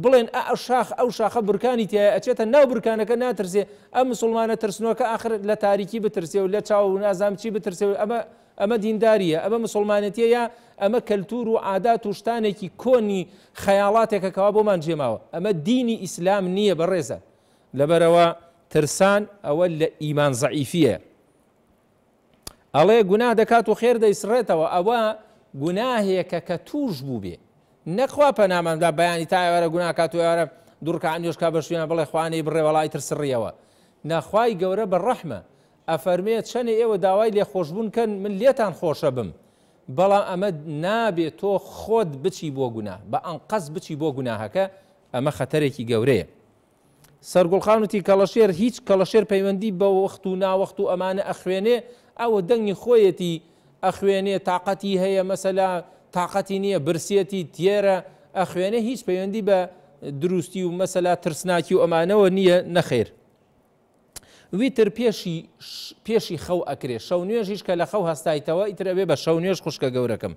بڵێن ئە شاخ ئەو شاخە برکانی تایە ئەچێتە ناو برکانەکە ناترسێ ئەم مسلمانە ترسنۆکە ئاخر لە تاریکی بترسێ و لە چاو نازام چی بترسێ و ئەمە ئەمە دیندارییە، ئەمە مسوڵمانێتییە یا ئەمە کەلتوور و عادات و شتانێکی کۆنی خەیاڵاتێکە کەوا بۆمان جێ ماوە، ئەمە دینی ئیسلام نییە بەڕێزان. لەبەرئەوە ترسان ئەوە لە ئیمان زەعیفییە. ئەڵێ گوناه دەکات و خێر دەیسڕێتەوە، ئەوە گوناهێکە کە تووش بووبێ، نەک خوا پەنامان با بەیانی تا ئێوارە گوناه کات و ئێوارە دوو ڕکاعەت نوێژ کا بە شوێنە بڵێ خوا نەیبڕێ وەڵا ئیتر سڕییەوە. نا خوای گەورە بە ڕەحمە، ئەفەرمێ چەنێ ئێوە داوای لێخۆشبوون کەن من لێتان خۆشە بم بەڵام ئەمە نابێ تۆ خۆت بچی بۆ گوناه بە ئەنقەست بچی بۆ گوناهەکە ئەمە خەتەرێکی گەورەیە سەرگوڵخان وتی کەڵەشێر هیچ کەڵەشێر پەیوەندی بە وەخت و ناوەخت و ئەمانە ئەخوێنێ ئەوە دەنگی خۆیەتی ئەخوێنێ تااقەتی هەیە مەسەلا تااقەتی نییە برسیەتی تێرە ئەخوێنێ هیچ پەیوەندی بە دروستی و مەسەلا ترسناکی و ئەمانەوە نییە نەخێر ویتر پێشی پێشی خەو ئەکرێ شەو نوێژیش کە لە خەو هەستایتەوە ئیتر ئەبێ بە شەو نوێژ خوشکە گەورەکەم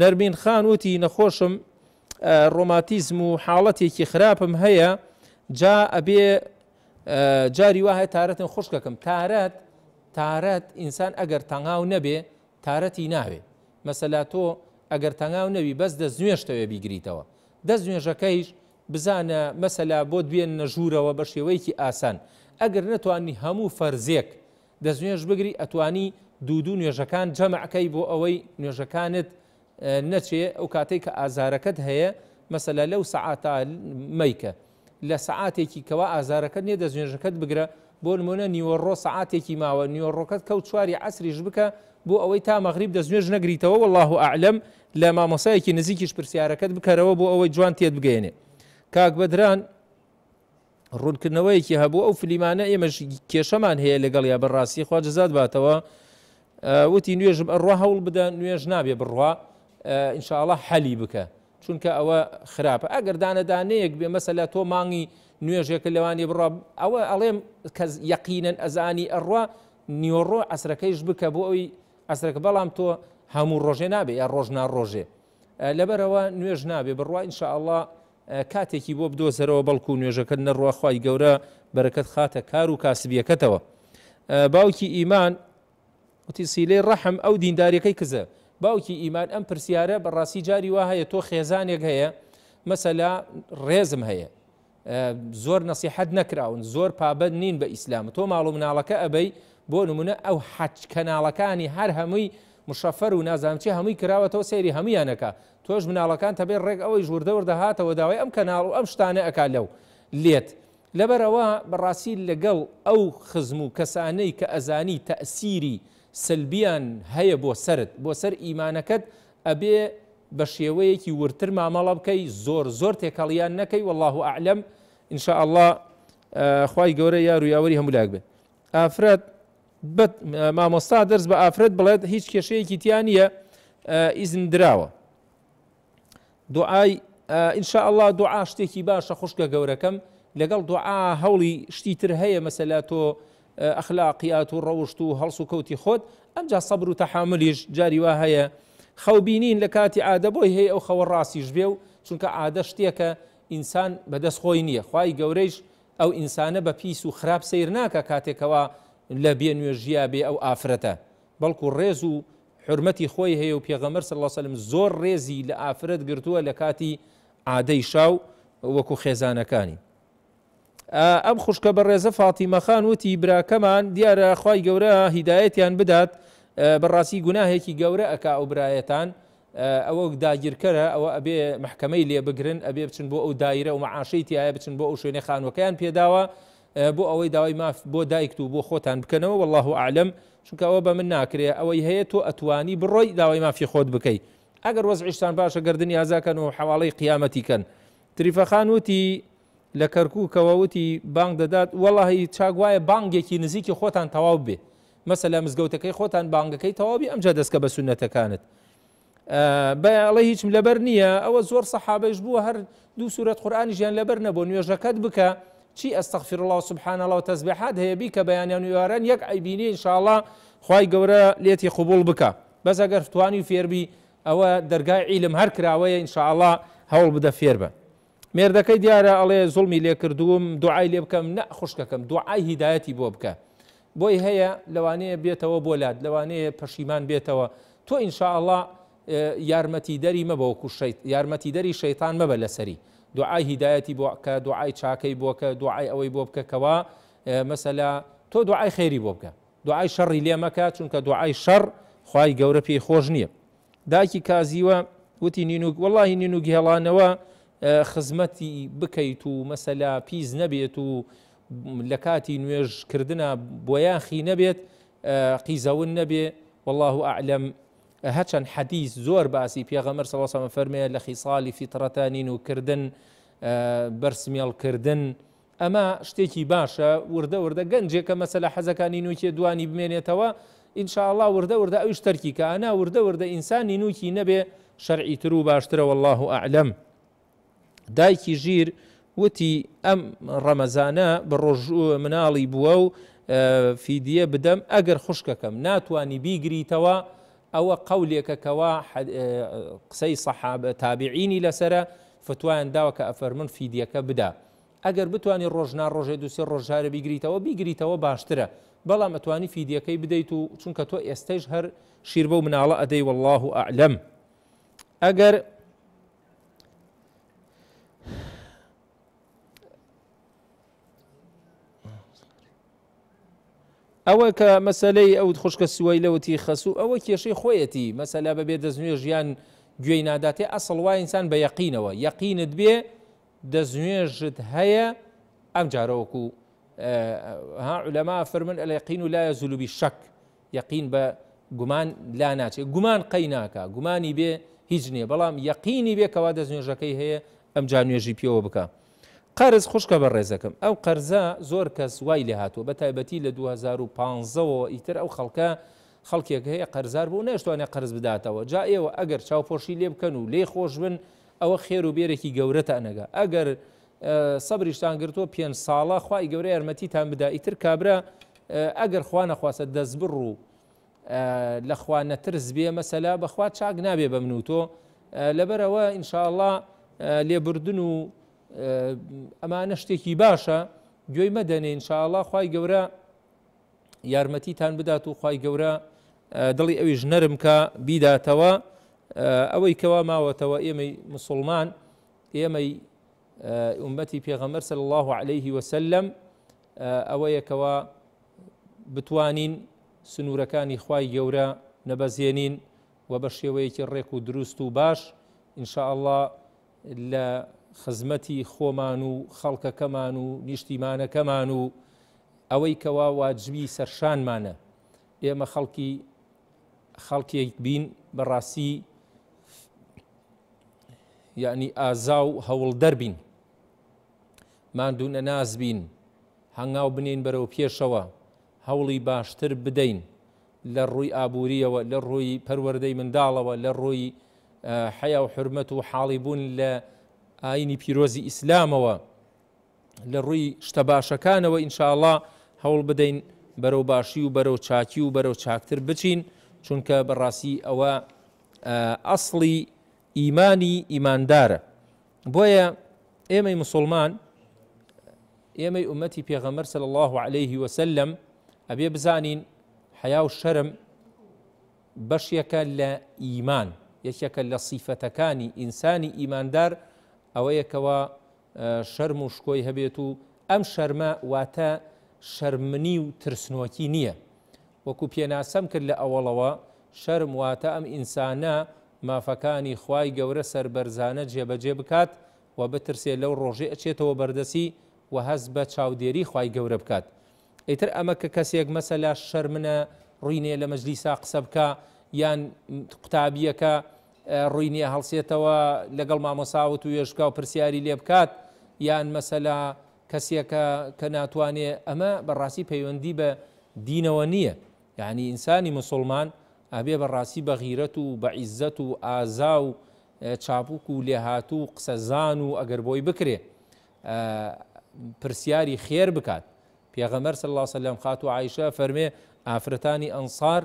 نەرمین خان وتی نەخۆشم ڕۆماتیزم و حاڵەتێکی خراپم هەیە جا ئەبێ جاری وا هەیە تارەتن خوشکەکەم تارەت تارەت ئینسان ئەگەر تەنگاو نەبێ تارەتی ناوێ مەسەلا تۆ ئەگەر تەنگاو نەوی بەس دەست نوێشتەوێ بیگریتەوە دەست نوێژەکەیش بزانە مەسەلا بۆت بێننە ژوورەوە بە شێوەیەکی ئاسان. ئەگەر نەتوانی هەموو فەرزێک دەستنوێژ بگری ئەتوانی دوو دوو نوێژەکان جەمع کەی بۆ ئەوەی نوێژەکانت نەچێ ئەو کاتەی کە ئازارەکەت هەیە مەسەلا لەو سەعاتە مەیکە لە سەعاتێکی کەوا ئازارەکەت نیە دەستنوێژەکەت بگرە بۆ نمونە نیوەڕۆ سەعاتێکی ماوە نیوەڕۆکەت کەوت چواری عەسریش بکە بۆ ئەوەی تا مەغریب دەستنوێژ نەگریتەوە واللە اعلم لە مامۆستایەکی نزیکیش پرسیارەکەت بکەرەوە بۆ ئەوەی جوان تێت بگەیەنێ کاک بەدران ڕوونکردنەوەیەکی هەبوو ئەو فلیمانە ئێمەش کێشەمان هەیە لەگەڵ یا بەڕاستی خوا جزات باتەوە وتی نوێژم ئەڕوا هەوڵ بدە نوێژ نابێ بڕوا ئینشاءڵە حەلی بکە چونکە ئەوە خراپە ئەگەر دانەدانەیەک بێ مەسەلا تۆ مانگی نوێژێکە لەوانی بڕا ئەوە ئەڵێم کەس یەقینەن ئەزانی ئەڕوا نیۆڕۆ ئەسرەکەیش بکە بۆ ئەوی ئەسرەکە بەڵام تۆ هەموو ڕۆژێ نابێ یا ڕۆژ نا ڕۆژێ لەبەرەوە نوێژ نابێ بڕوا ئینشاءله کاتێکی بۆ بدۆزەرەوە بەڵکو نوێژەکەت نەڕواخوای گەورە بەرەکەت خاتە کار و کاسبیەکەتەوە باوکی ئیمان وتی سیلەی ڕەحم ئەو دینداریەکەی کزە باوکی ئیمان ئەم پرسیارە بەڕاستی جاری وا هەیە تۆ خێزانێک هەیە مەسەلا ڕێزم هەیە زۆر نەسیحەت نەکراون زۆر پابەند نین بە ئیسلام تۆ ماڵ و مناڵەکە ئەبەی بۆ نمونە ئەو حەج کەناڵەکانی هەر هەمووی مشەفەر و نازانچی هەمووی کراوەتەوە سەیری هەمویانەکە تۆش مناڵەکان تەبێ ڕێک ئەوەی ژووردە وردە هاتەوە داوای ئەم کەناڵ و ئەم شتانە ئەک لەو لێت لەبەرەوە بەڕاستی لەگەڵ ئەو خزم و کەسانەی کە ئەزانی تەسیری سلبیان هەیە بۆ سرد بۆ سەر ئیمانەکەت ئەبێ بە شێوەیەکی وردتر مامەڵە بکەی زۆر زۆر تێکەڵیان نەکەی واللە اعلم ان شاء اللە خوای گەورە یار و یاوەری هەموو لایەک بێت ئافرەت بەت مامۆستا دەرس بە ئافرەت بڵێت هیچ کێشەیەکی تیا نییە ئیزن دراوە دوعای ان شاء اللە دوعا شتێکی باشە خوشکە گەورەکەم لەگەڵ دوعا هەوڵی شتی تر هەیە مەسەلا تۆ ئەخلاقیات و ڕەوشت و هەڵس و کەوتی خۆت ئەمجا سەبر و تەحامولیش جاری وا هەیە خەو بینین لە کاتی عادە بۆی هەیە ئەو خەوە ڕاستیش بێ و چونکە عادە شتێکە ئینسان بەدەست خۆی نییە خوای گەورەیش ئەو ئینسانە بە پیس و خراپ سیر ناکە کاتێکەوە لە بێ نوێژیا بێ ئەو ئافرەتە بەڵکو ڕێز و حرمەتی خۆی هەیە و پێغەمەر صلی الله سلم زۆر ڕێزی لە ئافرەت گرتووە لە کاتی عادەی شاو وەکو خێزانەکانی ئەم خوشکە بەڕێزە فاتیمە خان وتی براکەمان دیارە خوای گەورە هیدایەتیان بدات بەڕاستی گوناهێکی گەورە ئەکا ئەو برایەتان ئەوە داگیرکەرە ئەوە ئەبێ محکمەی لێ بگرن ئەبێ بچن بۆ ئەو دایرە و معاشەی تایە بچن بۆ ئەو شوێنێ خانوەکەیان پێداوە بۆ ئەوەی داوای ماف بۆ دایکت و بۆ خۆتان بکەنەوە والله عالم چونکە ئەوە بە من ناکرێ ئەوەی هەیە تۆ ئەتوانی بڕۆی داوای مافی خۆت بکەی ئەگەر وەزعیشتان باشە گردنی ئازاکەن و حواڵەی قیامەتی کەن تریفەخان وتی لە کەرکوکەوە وتی بانگ دەدات وەڵاهی چاک وایە بانگێکی نزیکی خۆتان تەواو بێ مەسەلا مزگەوتەکەی خۆتان بانگەکەی تەواو بی ئەمجا دەستکە بە سونەتەکانت بەڵێ هیچم لەبەر نییە ئەوە زۆر سەحابەش بووە هەر دوو سوورەت قورآانیشیان لەبەر نەبوو نوێژەکەت بکە چی ئەستەخفر الله سبحان الله تەزبحات هەیە بیکە بەیانیان و ئێواران یەک ئەیبینی انشاءله خی گەورە لێتی قوبول بکە بەس ئەگەر توانی و فێربی ئەوە دەرگای عیلم هەر کراوەیە انشاءله هەوڵ بدە فێر بە مێردەکەی دیارە ئەڵێ زوڵمی لێکردووم دوعای لێ بکەم نە خوشکەکەم دوعای هیدایەتی بۆ بکە بۆی هەیە لەوانەیە بێتەوە بۆ لات لەوانەیە پەشیمان بێتەوە تۆ ئینشاءله یارمەتی دەری مەبە وەکو یارمەتی دەری شەیتان مەبە لەسەری دوعای هیدایەتی بۆ کە دوعای چاکەی بۆکە دوعای ئەوەی بۆ بکە کەوا مەسەلا تۆ دوعای خێری بۆ بکە دوعای شەڕی لێ مەکە چونکە دوعای شەڕ خوای گەورە پێی خۆش نییە داکی کازیوە وتی نینوک واللهی نینوک هێڵانەوە خزمەتی بکەیت و مەسەلا پیس نەبێت و لە کاتی نوێژکردە بۆیاخی نەبێت قیزەون نەبێ والله ئەعلم هەچەند حەدیث زۆر باسی پێغەمەر سەڵسەمە فەرمەیە لە خیساڵی فیتڕەتە نین و کردن بەرسمیێڵکردن ئەمە شتێکی باشە وردە وردە گەنجێک کە مەسەلە حەزەکە نینوکی دوانی بمێنێتەوە ان شاء اللە وردە وردە ئەویش تەرکی کە ئەنا وردە وردە ئینسان نینوکی نەبێ شەرعی تر و باشترە واللە اعلم دایکی ژیر وتی ئەم ڕەمەزانە بە ڕۆژ مناڵی بووە و فیدیە بدەم ئەگەر خوشکەکەم ناتوانی بیگریتەوە ئەوە قەولێکە کەوا قسەی سەحاب تابعینی لەسرە فتوایان داوە کە ئەفەرمن فیدیەکە بدا ئەگەر بتوانی ڕۆژ نا ڕۆژێ دو سێ ڕۆژ جارێ بیگریتەوە بیگریتەوە باشترە بەڵام ئەتوانی فیدیەکەی بدەیت و چونکە تۆ ئێستەیش هەر شیر بەو مناڵە ئەدەی والله و ئەعلم ئەگەر ئەوە کە مەسلەی ئەو خوشکە سوی لەوتی خەسوو ئەوە کێشەی خۆیەتی مەسەلا بەبێ دەستنوێژیان گوێی ناداتێ ئەسڵ وای ئینسان بە یەقینەوە یەقینت بێ دەستنوێژت هەیە ئەم جارە وەکو ها علەما فرمن ئەلە یقین و لایە زولوبی شەک یقین بە گومان لا ناچێت گومان قەی ناکە گومانی بێ هیچ نییە بەڵام یقینی بێ کەوا دەست نوێژەکەی هەیە ئەم جا نوێژی پێوە بکە قەرز خوشکە بە ڕێزەکەم ئەو قەرزە زۆر کەس وای لێ هاتووە بە تایبەتی لە 2015ەوە ئیتر ئەو خەڵکە خەڵکێک هەیە قەرزار بوو نەشتوانێت قەرز بداتەوە جا ئێوە ئەگەر چاوپۆشی لێ بکەن و لێ خۆش بن ئەوە خێر و بێرێکی گەورەتانەگا ئەگەر سەبریشتان گرتووە پێنج ساڵە خوا ی گەورە یارمەتیتان بدا ئیتر کابرا ئەگەر خوا نەخواستە دەستبڕ و لەخوا نەترس بێ مەسەلا بەخوا چاک نابێ بە من و تۆ لەبەرەوە ئینشاءڵا لێبوردن و ئەمانە شتێکی باشە گوێی مەدەنێ ئینشاءڵا خی گەورە یارمەتیتان بدات و خی گەورە دڵی ئەویش نەرم کە بیداتەوە ئەوەی کەوا ماوەتەوە ئێمەی مسلمان ئێمەی ئومەتی پێغەمەر سەل الله عليه وسلم ئەوەیەکەوە بتوانین سنوورەکانی خی گەورە نەبەزێنین و بە شێوەیەکی ڕێک و دروست و باش انشاءله لە خزمەتی خۆمان و خەڵکەکەمان و نیشتیمانەکەمان و ئەوەی کەوا واجبی سەرشانمانە ئێمە خەڵکی خەڵکێک بین بەڕاستی یعنی ئازا و هەوڵ دەربین ماندوو نەناز بین هەنگاو بنین بەرەو پێشەوە هەوڵی باشتر بدەین لە ڕووی ئابوورییەوە، لە ڕووی پەروەردەی منداڵەوە، لە ڕووی حەیا و حورمەت و حاڵی بوون لە ئایینی پیرۆزی ئیسلامەوە، لە ڕووی شتە باشەکانەوە ان شاء اللە هەوڵ بدەین بەرەو باشی و بەرەو چاکی و بەرەو چاکتر بچین، چونکە بەڕاستی ئەوە ئەسڵی ئیمانی ئیماندارە. بۆیە ئێمەی مسلمان ئێمەی ئومەتی پێغەمەر سەل الله عليه وسلم ئەبێ بزانین حیا و شەرم بەشێکە لە ئیمان یەکێکە لە سیفەتەکانی ئینسانی ئیماندار ئەوەیەکەوە شەرم و شکۆی هەبێت و ئەم شەرمە واتە شەرمنی و ترسنۆکی نییە وەکو پێناسەم کرد لە ئەوەڵەوە، شەرم واتە ئەم ئینسانە مافەکانی خوای گەورە سەربەرزانە جێبەجێ بکات و بترسێت لەو ڕۆژەی ئەچێتەوە بەردەسی و هەست بە چاودێری خوای گەورە بکات ئیتر ئەمە کە کەسێک مەسەلا شەرمنە ڕوی نیە لە مەجلیسا قسە بکا یان قوتابیەکە ڕوی نیە هەڵسێتەوە لەگەڵ مامۆساوت و وێژکا و پرسیاری لێ بکات یان مەسەلا کەسێکە کە ناتوانێ ئەمە بەڕاستی پەیوەندی بە دینەوە نییە یانی ئینسانی مسوڵمان ئەبێ بەڕاستی بە غیرەت و بە عیزەت و ئازا و چاپوک و لێهاتوو و قسە زان و ئەگەر بۆی بکرێ پرسیاری خێر بکات پێغەمەر صلی الله وسلم خاتو عیشە فەرمێ ئافرەتانی ئەنصار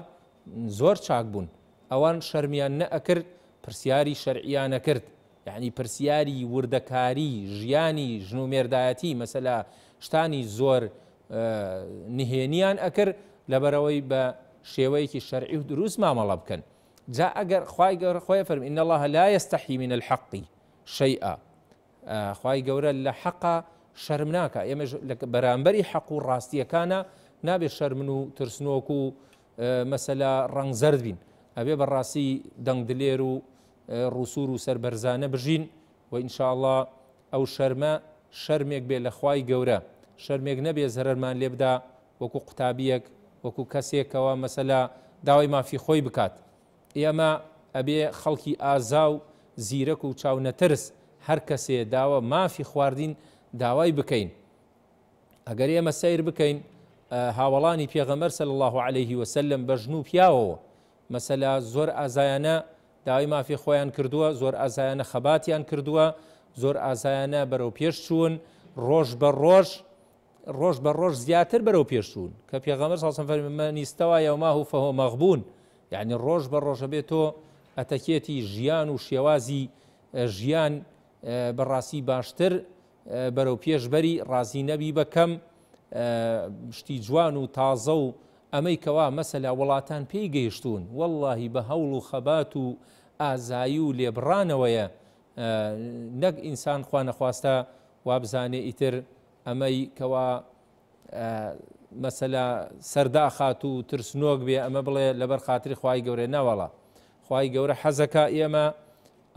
زۆر چاک بوون ئەوان شەرمیان نەئەکرد پرسیاری شەرعیانە کرد یەعنی پرسیاری وردەکاری ژیانی ژن و مێردایەتی مەسەلا شتانی زۆر نهێنیان ئەکرد لەبەرەوەی بە شێوەیەکی شەرعی و دروست مامەڵە بکەن جا ئەگەر خوای گەورە خۆی فەرمی ان الله لا يستحي من الحق شيئا خوای گەورە لە حەقا شەرم ناکە ئێمەش لە بەرامبەری حەق و ڕاستیەکانە نابێت شەرمن و ترسنۆک و مەسەلا ڕەنگزەرد بین ئەبێ بەڕاستی دەنگدلێر و ڕوسور و سەربەرزانە بژین و ان شاء اللە ئەو شەرمە شەرمێک بێ لە خوای گەورە شەرمێک نەبێ زەرەرمان لێ بدا وەکو قوتابیەک وەکو کەسێک کەوا مەسەلا داوای مافی خۆی بکات ئێمە ئەبێ خەڵکی ئازا و زیرەک و چاو نەترس هەر کەسێ داوە مافی خواردین داوای بکەین ئەگەر ئێمە سیر بکەین هاوڵانی پێغەمەر سەل الله عليه وسلم بە ژن و پیاوەوە مەسەلا زۆر ئازایانە داوای مافی خۆیان کردووە زۆر ئازایانە خەباتیان کردووە زۆر ئازایانە بەرەو پێش چوون ڕۆژ بە ڕۆژ ڕۆژ بە ڕۆژ زیاتر بەرەو پێشوون کە پێغەمەر ساسم فەرمەنیستەوە یاوماه و فەهۆ مەغبوون یعنی ڕۆژ بە ڕۆژە بێت تۆ ئەتەکێتی ژیان و شێوازی ژیان بەڕاستی باشتر بەرەو پێش بەری ڕازی نەبی بە کەم شتی جوان و تازە و ئەمەی کەوا مەسەلا وڵاتان پێی گەیشتوون واللهی بە هەوڵ و خەبات و ئازایی و لێبڕانەوەیە نەک ئینسان خوا نەخواستە وابزانێ ئیتر ئەمەی کەوا مەسەلە سەردا خات و ترسنۆک بێ ئەمە بڵێ لەبەر خاتری خوای گەورە نەوەڵا خوای گەورە حەزەکە ئێمە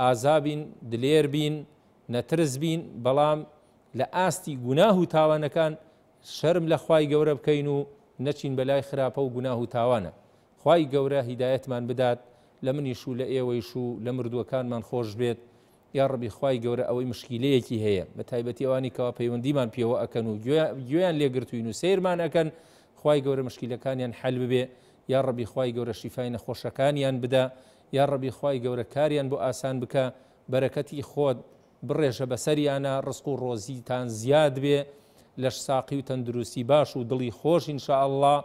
ئازابین دلێر بین نەترس بین بەڵام لە ئاستی گوناه و تاوانەکان شەرم لە خوای گەورە بکەین و نەچین بەلای خراپە و گوناه و تاوانە خوای گەورە هیدایەتمان بدات لە منیش و لە ئێوەیش و لە مردووەکانمان خۆش بێت یاڕەبی خوای گەورە ئەوەی مشکیلەیەکی هەیە بەتایبەتی ئەوانی کەوا پەیوەندیمان پێوە ئەکەن و گوێیان لێ گرتوین و سەیرمان ئەکەن خوای گەورە مشکیلەکانیان حەل ببێ یاڕەبی خوای گەورە شیفای نەخۆشەکانیان بدە یاڕەبی خوای گەورە کاریان بۆ ئاسان بکە بەرەکەتی خۆت بڕێژە بەسەریانا ڕزق و ڕۆزیتان زیاد بێ لەش ساقی و تەندروستی باش و دڵی خۆش ان شاء اللە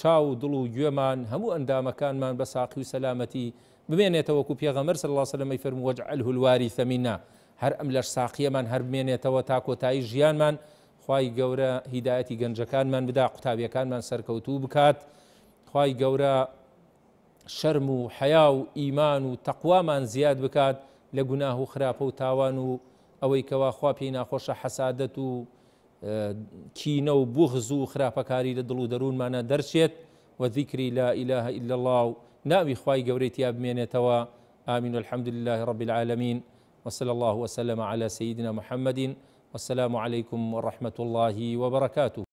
چاو و دڵ و گوێمان هەموو ئەندامەکانمان بە ساقی و سەلامەتی بمێنێتە وەکو پێغەمبەر صلی اللە علیە وسلم ی فەرموو، واجعله الوارث منا، هەر ئەم لەش ساقیەمان هەر بمێنێتەوە تا کۆتایی ژیانمان، خوای گەورە هیدایەتی گەنجەکانمان بدا قوتابیەکانمان سەرکەوتوو بکات، خوای گەورە شەرم و حەیا و ئیمان و تەقوامان زیاد بکات لە گوناه و خراپە و تاوان و ئەوەی کەوا خوا پێی ناخۆشە حەسادەت و کینە و بوغز و خراپەکاری لە دڵ و دەروونمانە دەرچێت، و زیکری لا الە الا اللە و ناوی خوای گەورەی تیا بمێنێتەوە، آمین والحمد للە رب العالمین وصلی اللە وسلم علی سیدنا محمد والسلام علیکم ورحمتە اللە وبرکاتە.